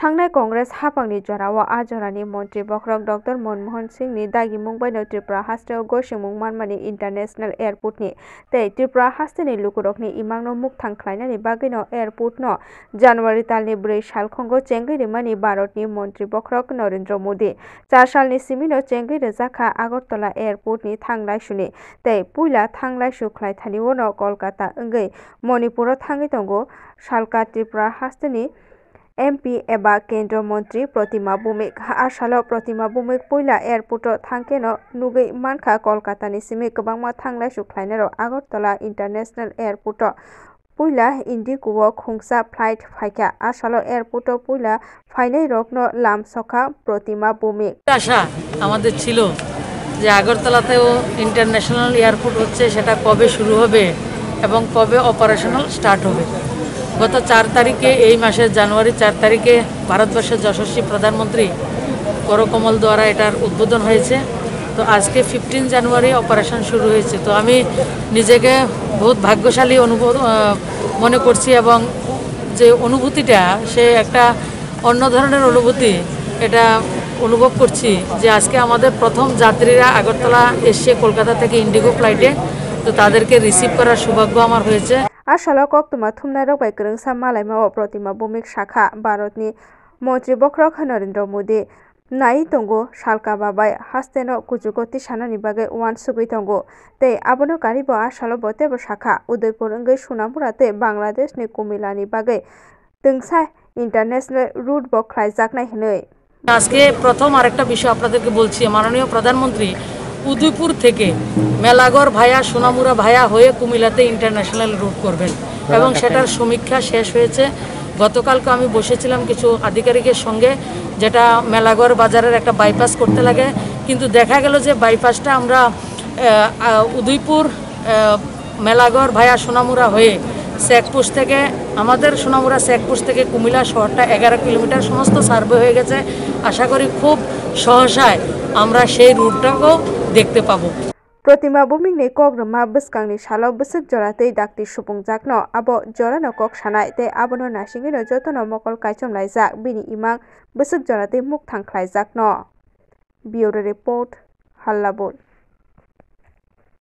थांनाय कंग्रेस हाफांनि जराव आ जरानि मन्त्रि बख्रक डक्टर मनमोहन सिंहनि दागिमुं बायनो Tripura हास्टेआव गौसिमुं मानमानि international एयारपोर्टनि tei Tripura हास्टेनि लुकुरकनि इमांनो मुक्थां ख्लायनायनि बागैनो एयारपोर्टनो जानुवारि तालनि ब्रै सालखंगो चेंगै रिमानि भारतनि मन्त्रि बख्रक नरेन्द्र मोदी चार सालनि सिमिनो चेंगै रोजाखा আগরতলা एयारपोर्टनि थांलायसुनि tei puila थांलायसु ख्लायथानि उनाव कलकाता ओंगै मणिपुराव थाङै तंगो सालका त्रिपुरा हास्टेनि এমপি কেন্দ্রীয় মন্ত্রী প্রতিমা ভূমিক আশালো প্রতিমা ভূমিক পইলা এয়ারপোর্টও থাকেন নুগৈ মানখা কলকাতানি সিমি কবাংমা থাংলাই সুখলাইনের আগরতলা ইন্টারন্যাশনাল এয়ারপোর্টও পইলা ইন্ডিকুও খুংসা ফ্লাইট ফাইকা আশালো এয়ারপোর্টও পইলা ফাইনাই রগ্ন লামসখা প্রতিমা ভূমিক। আশা আমাদের ছিল যে আগরতলাতেও ইন্টারন্যাশনাল এয়ারপোর্ট হচ্ছে, সেটা কবে শুরু হবে এবং কবে অপারেশনাল স্টার্ট হবে। গত চার তারিখে, এই মাসের জানুয়ারি চার তারিখে ভারতবর্ষের যশস্বী প্রধানমন্ত্রী করকমল দ্বারা এটার উদ্বোধন হয়েছে। তো আজকে ফিফটিন জানুয়ারি অপারেশন শুরু হয়েছে। তো আমি নিজেকে বহুত ভাগ্যশালী অনুভব মনে করছি এবং যে অনুভূতিটা, সে একটা অন্য ধরনের অনুভূতি এটা অনুভব করছি যে আজকে আমাদের প্রথম যাত্রীরা আগরতলা এসছে কলকাতা থেকে ইন্ডিগো ফ্লাইটে তো তাদেরকে রিসিভ করার সৌভাগ্য আমার হয়েছে। Ashala kok tuma thumnai rok bai kwrwng sa malaima o protima bomik sakha Bharatni মন্ত্রী বক্রখা নরেন্দ্র মোদী নাই tongo salka babai hasteno kuchugoti sanani bagai wan sugui tongo tei abono karibo asalo botebo sakha udaipur wngwi sonamura tei bangladesh ni kumila ni bagwi tungsa international route বক খাইজাক নাই আজকে প্রথম আরেকটা বিষয় আপনাদেরকে বলছি মাননীয় প্রধানমন্ত্রী উদয়পুর থেকে মেলাগড় ভায়া সোনামুরা ভায়া হয়ে কুমিল্লাতে ইন্টারন্যাশনাল রুট করবেন। এবং সেটার সমীক্ষা শেষ হয়েছে। গতকালকে আমি বসেছিলাম কিছু আধিকারিকের সঙ্গে যেটা মেলাগড় বাজারের একটা বাইপাস করতে লাগে। কিন্তু দেখা গেল যে বাইপাসটা আমরা উদয়পুর মেলাগড় ভায়া সোনামুরা হয়ে চেকপোস্ট থেকে আমাদের সোনামুরা চেকপোস্ট থেকে কুমিল্লা শহরটা এগারো কিলোমিটার সমস্ত সার্ভে হয়ে গেছে। আশা করি খুব সহসায় আমরা সেই রুটটাকেও দেখতে পাব। প্রতিমা বুমিংনি কোগ্র মাব্বস কাংনি সালো বসক জরাতেই ডাক্তি সুপুং জাকন। আবো জরানো কক সানায় তে আবনো নাসিংগিনো যতন মকল কাইচম লাইজাক বিনি ইমাং বসক জরাতেই মুখ থাংখ্লাইজাকন বিউরো রিপোর্ট হাল্লাবুল